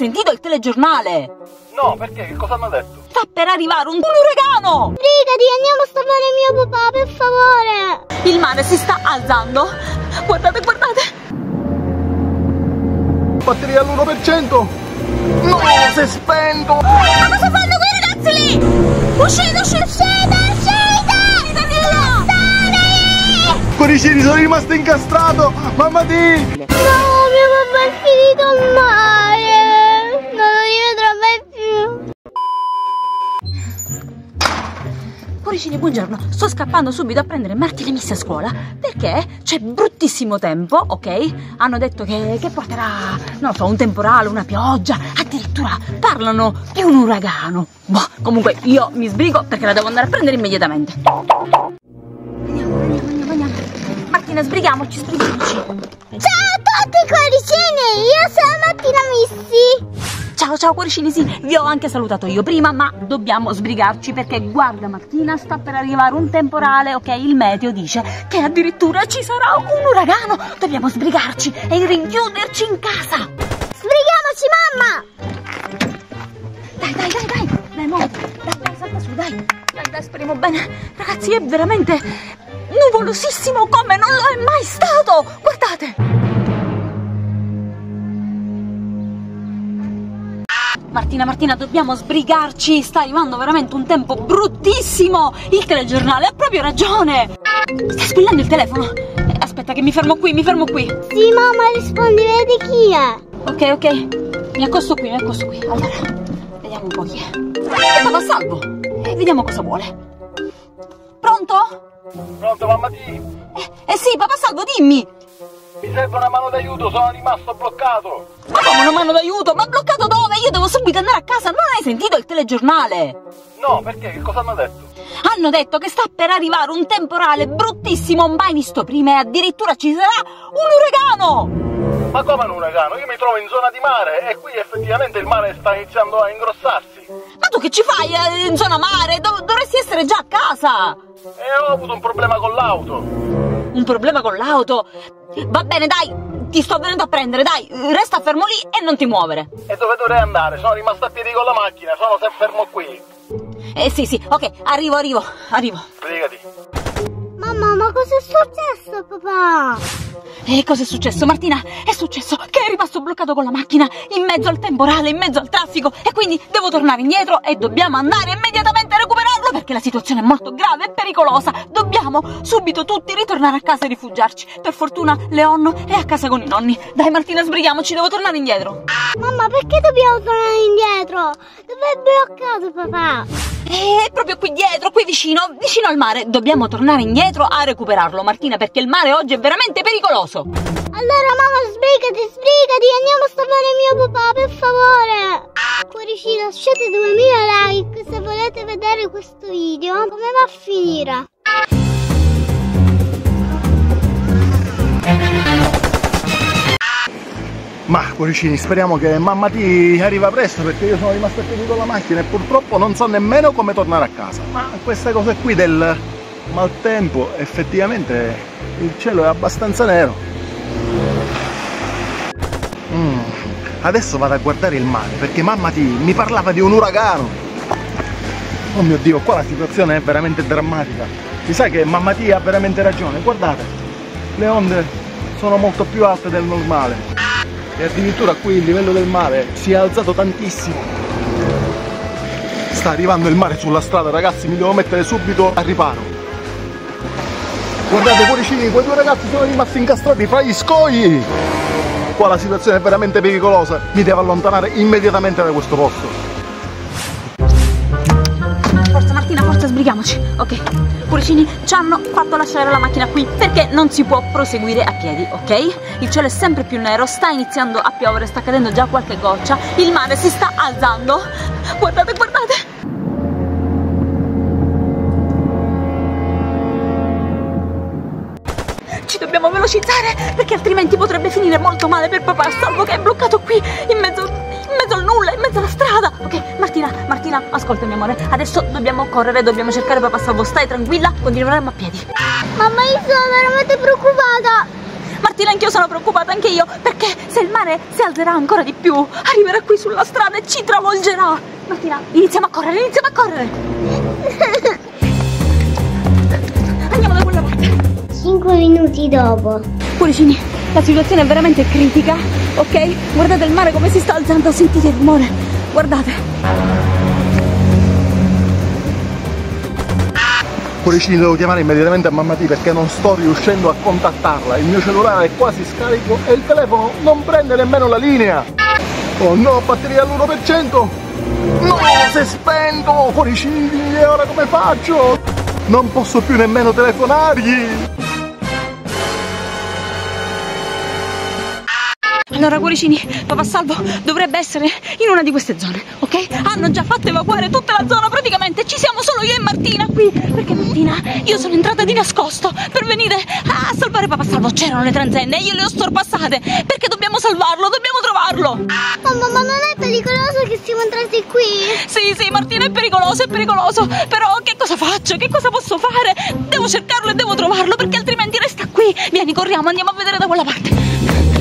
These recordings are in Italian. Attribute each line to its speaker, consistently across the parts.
Speaker 1: sentito il telegiornale?
Speaker 2: No, perché? Che cosa hanno detto?
Speaker 1: Sta per arrivare un, un uragano!
Speaker 3: Sbrigati, andiamo a salvare mio papà, per favore!
Speaker 1: Il mare si sta alzando! Guardate, guardate!
Speaker 2: Batteria all'1%! No, si è spento!
Speaker 1: Ma cosa fanno quei ragazzi lì? Uscite, uscite, uscite, uscite!
Speaker 2: Cuoricini, sono rimasto incastrato! Mamma di!
Speaker 3: No, mio papà è finito al mare!
Speaker 1: Cuoricini, buongiorno. Sto scappando subito a prendere Martina e Miss a scuola perché c'è bruttissimo tempo, ok? Hanno detto che, che porterà, non so, un temporale, una pioggia, addirittura parlano di un uragano. Boh, comunque io mi sbrigo perché la devo andare a prendere immediatamente. Martina, sbrighiamoci, sbrighiamoci.
Speaker 3: Ciao a tutti cuoricini, io sono Martina Missi!
Speaker 1: Ciao, ciao cuoricini, sì, vi ho anche salutato io prima, ma dobbiamo sbrigarci perché guarda Martina, sta per arrivare un temporale, ok? Il meteo dice che addirittura ci sarà un uragano. Dobbiamo sbrigarci e rinchiuderci in casa.
Speaker 3: Sbrighiamoci mamma!
Speaker 1: Dai, dai, dai, dai, dai, mo, dai, dai, salta su, dai. Dai, dai, speriamo bene. Ragazzi, è veramente nuvolosissimo come non lo è mai stato. Guardate. Martina, Martina, dobbiamo sbrigarci. Sta arrivando veramente un tempo bruttissimo. Il telegiornale ha proprio ragione. Sta squillando il telefono. Eh, Aspetta, che mi fermo qui, mi fermo qui.
Speaker 3: Sì mamma, rispondi, vedi chi è?
Speaker 1: Ok, ok. Mi accosto qui, mi accosto qui. Allora, vediamo un po' chi è. È Papa Salvo. E vediamo cosa vuole. Pronto?
Speaker 2: Pronto, mamma di?
Speaker 1: Eh, eh sì, Papa Salvo, dimmi.
Speaker 2: Mi serve una mano d'aiuto, sono rimasto bloccato!
Speaker 1: Ma come una mano d'aiuto? Ma bloccato dove? Io devo subito andare a casa. Non hai sentito il telegiornale?
Speaker 2: No, perché? Che cosa hanno detto?
Speaker 1: Hanno detto che sta per arrivare un temporale bruttissimo, mai visto prima, e addirittura ci sarà un uragano!
Speaker 2: Ma come un uragano? Io mi trovo in zona di mare e qui effettivamente il mare sta iniziando a ingrossarsi.
Speaker 1: Ma tu che ci fai eh, in zona mare? Dov- dovresti essere già a casa!
Speaker 2: E ho avuto un problema con l'auto.
Speaker 1: Un problema con l'auto? Va bene, dai, ti sto venendo a prendere, dai, resta fermo lì e non ti muovere.
Speaker 2: E dove dovrei andare? Sono rimasto a piedi con la macchina, sono sempre fermo qui.
Speaker 1: Eh sì, sì, ok, arrivo, arrivo, arrivo.
Speaker 2: Sbrigati.
Speaker 3: Mamma, ma cosa è successo papà?
Speaker 1: E cosa è successo, Martina? È successo che è rimasto bloccato con la macchina in mezzo al temporale, in mezzo al traffico e quindi devo tornare indietro e dobbiamo andare immediatamente a recuperarlo perché la situazione è molto grave e pericolosa. Dobbiamo subito tutti ritornare a casa e rifugiarci. Per fortuna Leon è a casa con i nonni. Dai Martina, sbrighiamoci, devo tornare indietro.
Speaker 3: Mamma, perché dobbiamo tornare indietro? Dove è bloccato papà?
Speaker 1: È proprio qui dietro, qui vicino, vicino al mare. Dobbiamo tornare indietro a recuperarlo, Martina, perché il mare oggi è veramente pericoloso.
Speaker 3: Allora mamma, sbrigati, sbrigati, andiamo a salvare mio papà, per favore! Cuoricini, lasciate 2000 like se volete vedere questo video. Come va a finire?
Speaker 2: Ma cuoricini, speriamo che mamma ti arriva presto perché io sono rimasto a con la macchina e purtroppo non so nemmeno come tornare a casa. Ma queste cose qui del maltempo, effettivamente il cielo è abbastanza nero. Mm, Adesso vado a guardare il mare perché mamma ti mi parlava di un uragano. Oh mio dio, qua la situazione è veramente drammatica. Mi sa che mamma T ha veramente ragione, guardate, le onde sono molto più alte del normale e addirittura qui il livello del mare si è alzato tantissimo. Sta arrivando il mare sulla strada, ragazzi, mi devo mettere subito a riparo. Guardate, cuoricini, quei due ragazzi sono rimasti incastrati fra gli scogli. Qua la situazione è veramente pericolosa, mi devo allontanare immediatamente da questo posto.
Speaker 1: Sbrighiamoci. Ok, cuoricini ci hanno fatto lasciare la macchina qui perché non si può proseguire a piedi, ok? Il cielo è sempre più nero, sta iniziando a piovere, sta cadendo già qualche goccia, il mare si sta alzando. Guardate, guardate. Ci dobbiamo velocizzare perché altrimenti potrebbe finire molto male per papà, salvo che è bloccato qui in mezzo, mezzo strada. Ok, Martina, Martina, ascolta mio amore, adesso dobbiamo correre, dobbiamo cercare papà salvo, stai tranquilla, continueremo a piedi.
Speaker 3: Mamma, io sono veramente preoccupata!
Speaker 1: Ma Martina, anch'io sono preoccupata, anche io, perché se il mare si alzerà ancora di più, arriverà qui sulla strada e ci travolgerà. Martina, iniziamo a correre, iniziamo a correre. Andiamo da quella parte.
Speaker 3: Cinque minuti dopo.
Speaker 1: Cuoricini, la situazione è veramente critica, ok? Guardate il mare come si sta alzando, sentite il rumore. Guardate.
Speaker 2: Cuoricini devo chiamare immediatamente a mamma T perché non sto riuscendo a contattarla. Il mio cellulare è quasi scarico e il telefono non prende nemmeno la linea. Oh no, batteria all'1%! No, è spento! Cuoricini, ora come faccio? Non posso più nemmeno telefonargli!
Speaker 1: Allora, cuoricini, papà Salvo dovrebbe essere in una di queste zone, ok? Hanno già fatto evacuare tutta la zona, praticamente ci siamo solo io e Martina qui. Perché Martina, io sono entrata di nascosto per venire a salvare papà Salvo. C'erano le transenne e io le ho sorpassate perché dobbiamo salvarlo, dobbiamo trovarlo.
Speaker 3: Mamma, ma non è pericoloso che siamo entrati qui?
Speaker 1: Sì, sì, Martina, è pericoloso, è pericoloso. Però che cosa faccio? Che cosa posso fare? Devo cercarlo e devo trovarlo perché altrimenti resta qui. Vieni, corriamo, andiamo a vedere da quella parte.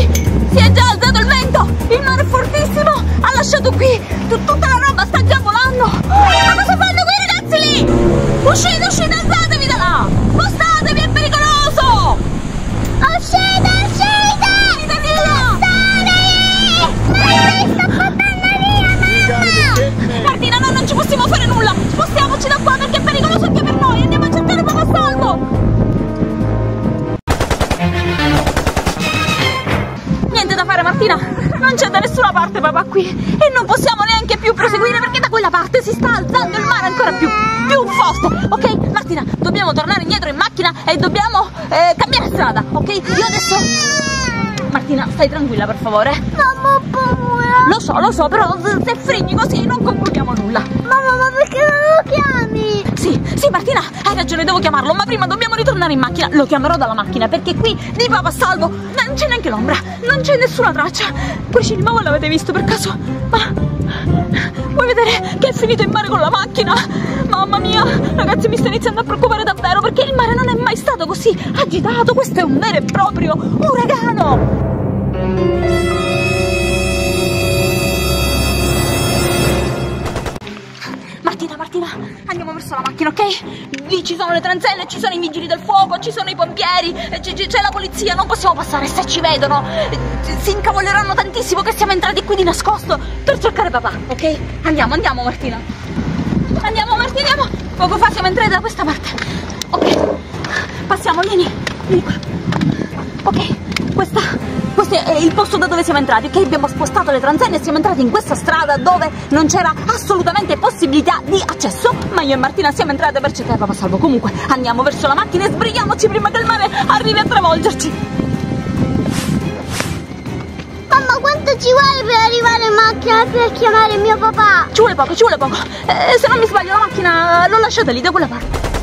Speaker 1: Ragazzi, si è già alzato il vento! Il mare è fortissimo! Ha lasciato qui tu- tutta la roba, sta già volando! Ma cosa Martina, non c'è da nessuna parte papà qui e non possiamo neanche più proseguire perché da quella parte si sta alzando il mare ancora più, più forte, ok? Martina, dobbiamo tornare indietro in macchina e dobbiamo eh, cambiare strada, ok? Io adesso... Martina, stai tranquilla per favore.
Speaker 3: Mamma, ho paura!
Speaker 1: Lo so, lo so, però se frigni così non concludiamo nulla.
Speaker 3: Mamma, ma perché non lo chiami?
Speaker 1: Sì, sì Martina, hai ragione, devo chiamarlo, ma prima dobbiamo ritornare in macchina. Lo chiamerò dalla macchina perché qui di Papa Salvo non c'è neanche l'ombra, non c'è nessuna traccia. Cuoricini, ma voi l'avete visto per caso? Ma vuoi vedere che è finito in mare con la macchina? Mamma mia, ragazzi, mi sto iniziando a preoccupare davvero perché il mare non è mai stato così agitato. Questo è un vero e proprio uragano. Martina, andiamo verso la macchina, ok? Lì ci sono le transenne, ci sono i vigili del fuoco, ci sono i pompieri, eh, c'è la polizia, non possiamo passare se ci vedono. eh, Si incavoleranno tantissimo che siamo entrati qui di nascosto per cercare papà, ok? Andiamo, andiamo Martina. Andiamo Martina, andiamo. Poco fa siamo entrati da questa parte. Ok, passiamo, vieni, vieni qua. Ok, questa, questo è il posto da dove siamo entrati, ok? Abbiamo spostato le transenne e siamo entrati in questa strada dove non c'era assolutamente possibilità di accesso, ma io e Martina siamo entrate per cercare Papà Salvo. Comunque andiamo verso la macchina e sbrighiamoci prima che il mare arrivi a travolgerci.
Speaker 3: Mamma, quanto ci vuole per arrivare in macchina per chiamare mio papà?
Speaker 1: Ci vuole poco, ci vuole poco. Eh, se non mi sbaglio la macchina l'ho lasciata lì da quella parte.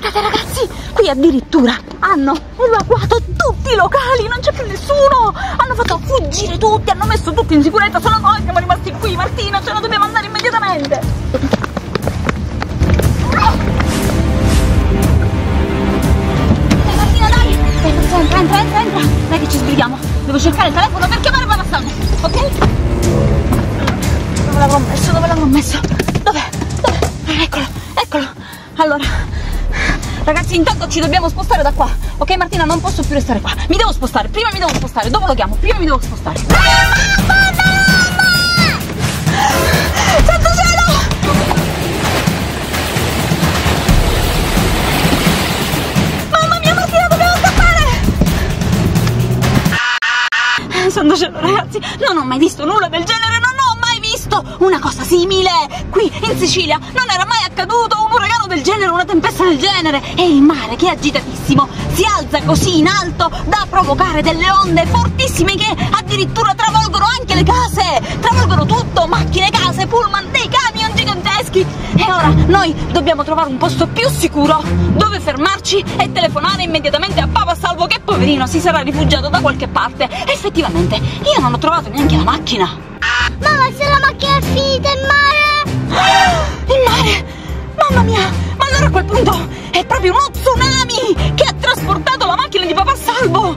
Speaker 1: Guardate ragazzi, qui addirittura hanno evacuato tutti i locali, non c'è più nessuno. Hanno fatto fuggire tutti, hanno messo tutti in sicurezza, solo noi siamo rimasti qui, Martina, ce ne dobbiamo andare immediatamente. Ci dobbiamo spostare da qua. Ok, Martina, non posso più restare qua. Mi devo spostare, prima mi devo spostare. Dopo lo chiamo, prima mi devo spostare. Santo cielo! Mamma mia, Martina, dobbiamo scappare! Santo cielo, ragazzi, non ho mai visto nulla del genere, visto una cosa simile. Qui in Sicilia non era mai accaduto un uragano del genere, una tempesta del genere. E il mare, che è agitatissimo, si alza così in alto da provocare delle onde fortissime che addirittura travolgono anche le case. Travolgono tutto, macchine, case, pullman, dei camion giganteschi. E ora noi dobbiamo trovare un posto più sicuro dove fermarci e telefonare immediatamente a Papa Salvo che poverino si sarà rifugiato da qualche parte. Effettivamente, io non ho trovato neanche la macchina.
Speaker 3: Mamma, se la macchina è finita in mare!
Speaker 1: Il mare! Mamma mia! Ma Allora a quel punto è proprio uno tsunami che ha trasportato la macchina di papà Salvo!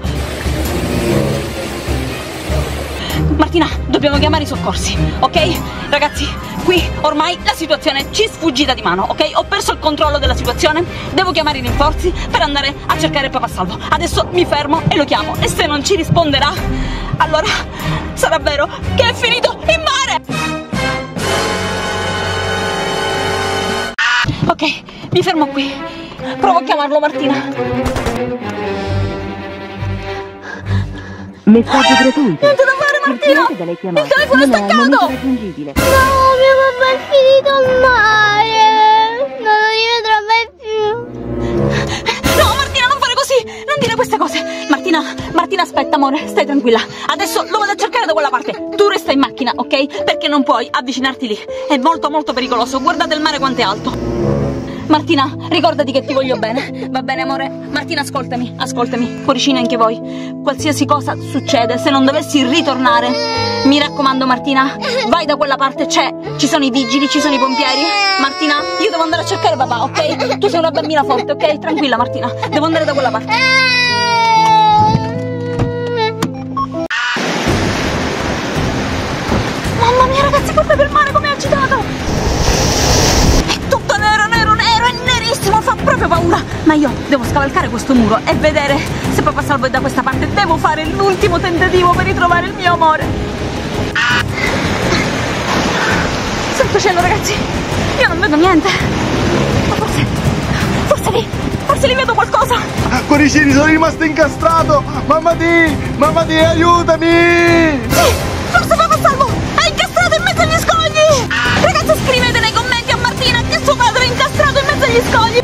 Speaker 1: Martina, dobbiamo chiamare i soccorsi, ok? Ragazzi, qui ormai la situazione ci è sfuggita di mano, ok? Ho perso il controllo della situazione, devo chiamare i rinforzi per andare a cercare papà Salvo. Adesso mi fermo e lo chiamo e se non ci risponderà, allora sarà vero che è finito in mare! Ok, mi fermo qui. Provo a chiamarlo Martina.
Speaker 4: Messaggio gratuito. Non è al
Speaker 1: staccato!
Speaker 3: No, mio papà è finito al mare. Non lo rivedrò mai più.
Speaker 1: No, Martina, non fare così! Non dire queste cose! Martina, Martina, aspetta, amore, stai tranquilla. Adesso lo vado a cercare da quella parte. Tu resta in macchina, ok? Perché non puoi avvicinarti lì. È molto, molto pericoloso. Guardate il mare quanto è alto. Martina, ricordati che ti voglio bene. Va bene, amore? Martina, ascoltami, ascoltami. Cuoricini anche voi. Qualsiasi cosa succede, se non dovessi ritornare, mi raccomando, Martina, vai da quella parte, c'è. Ci sono i vigili, ci sono i pompieri. Martina, io devo andare a cercare papà, ok? Tu sei una bambina forte, ok? Tranquilla, Martina. Devo andare da quella parte. Devo scavalcare questo muro e vedere se papà Salvo è da questa parte. Devo fare l'ultimo tentativo per ritrovare il mio amore. Santo cielo, ragazzi, io non vedo niente. Ma forse, forse lì, forse lì vedo qualcosa.
Speaker 2: Cuoricini, sono rimasto incastrato! Mamma di! Mamma di, aiutami!
Speaker 1: Sì, forse papà Salvo è incastrato in mezzo agli scogli! Ragazzi, scrivete nei commenti a Martina che suo padre è incastrato in mezzo agli scogli!